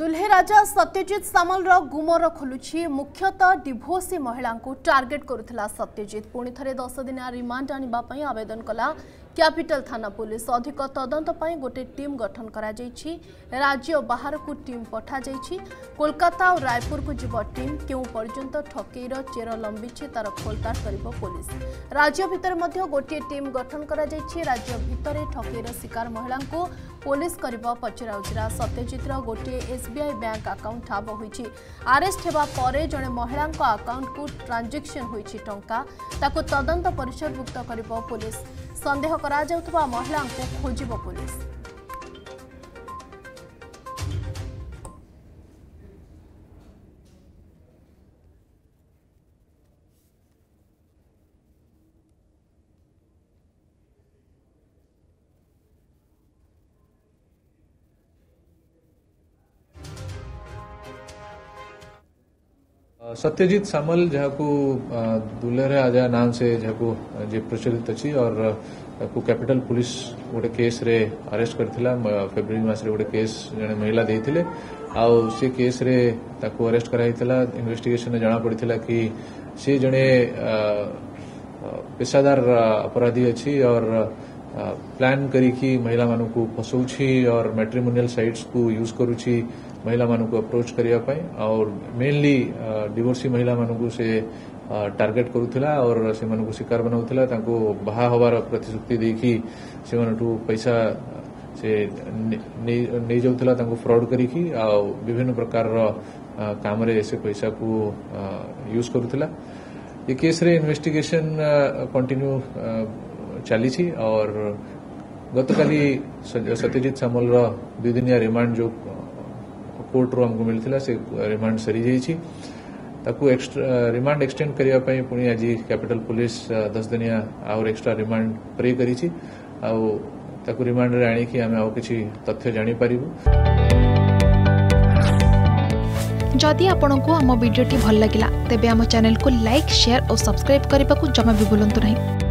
ଦୁଲ୍ହେ ରାଜା ସତ୍ୟଜିତ ସାମଲର ଗୁମର ଖୋଲୁଛି ମୁଖ୍ୟତଃ ଡିଭୋର୍ସି ମହିଳାଙ୍କୁ ଟାର୍ଗେଟ୍ କରୁଥିଲା ସତ୍ୟଜିତ ପୁଣି ଥରେ ଦଶ ଦିନିଆ ରିମାଣ୍ଡ ଆଣିବା ପାଇଁ ଆବେଦନ କଲା କ୍ୟାପିଟାଲ ଥାନା ପୁଲିସ ଅଧିକ ତଦନ୍ତ ପାଇଁ ଗୋଟିଏ ଟିମ୍ ଗଠନ କରାଯାଇଛି ରାଜ୍ୟ ବାହାରକୁ ଟିମ୍ ପଠାଯାଇଛି କୋଲକାତା ଓ ରାୟପୁରକୁ ଯିବ ଟିମ୍ କେଉଁ ପର୍ଯ୍ୟନ୍ତ ଠକେଇର ଚେର ଲମ୍ବିଛି ତାର ଖୋଲତାଡ଼ କରିବ ପୋଲିସ ରାଜ୍ୟ ଭିତରେ ମଧ୍ୟ ଗୋଟିଏ ଟିମ୍ ଗଠନ କରାଯାଇଛି ରାଜ୍ୟ ଭିତରେ ଠକେଇର ଶିକାର ମହିଳାଙ୍କୁ ପୋଲିସ କରିବ ପଚରାଉଚରା ସତ୍ୟଜିତ୍ର ଗୋଟିଏ ଏସ୍ବିଆଇ ବ୍ୟାଙ୍କ ଆକାଉଣ୍ଟ ଠାବ ହୋଇଛି ଆରେଷ୍ଟ ହେବା ପରେ ଜଣେ ମହିଳାଙ୍କ ଆକାଉଣ୍ଟକୁ ଟ୍ରାଞ୍ଜାକ୍ସନ୍ ହୋଇଛି ଟଙ୍କା ତାକୁ ତଦନ୍ତ ପରିସରଭୁକ୍ତ କରିବ ପୋଲିସ ସନ୍ଦେହ କରାଯାଉଥିବା ମହିଳାଙ୍କୁ ଖୋଜିବ ପୋଲିସ सत्यजित सामल जहाँ को दुलर आजा नाम से जहाँ को जे प्रचलित अच्छी और को कैपिटल पुलिस गोटे केस रे अरेस्ट कर फेब्रुआरी मस रे केस जने महिला दे आई केस रे ताको अरेस्ट कराई इन्वेस्टिगेशन जना पड़ा कि सी जड़े पेशादार अपराधी अच्छी और प्लान करी महिला मान फसौची और मैट्रिमोनियल सैट्स को यूज कर महिला मान अप्रोच करने और मेनली डिवोर्सी महिला मान से टार्गेट कर शिकार बनाऊला बाहा हबार प्रतिश्रुति देखी पैसा से नहीं जाऊला फ्रड कर प्रकार काम से पैसा को यूज कर ये इन्वेस्टिगेशन कंटिन्यू चली और गत काली सत्यजित सामल दुदिनिया रिमांड जो कोर्ट रू आमको मिलता से रिमांड सरी जाइए रिमांड एक्सटेंड करने पुणी आज कैपिटल पुलिस दस दिनिया आउर एक्स्ट्रा रिमांड प्रे कर रिमांड में आम आई तथ्य जापर जदि आपण आम भिड्टे भल लगा तेब चेल को लाइक सेयार और सब्सक्राइब करने को जमा भी भूलु ना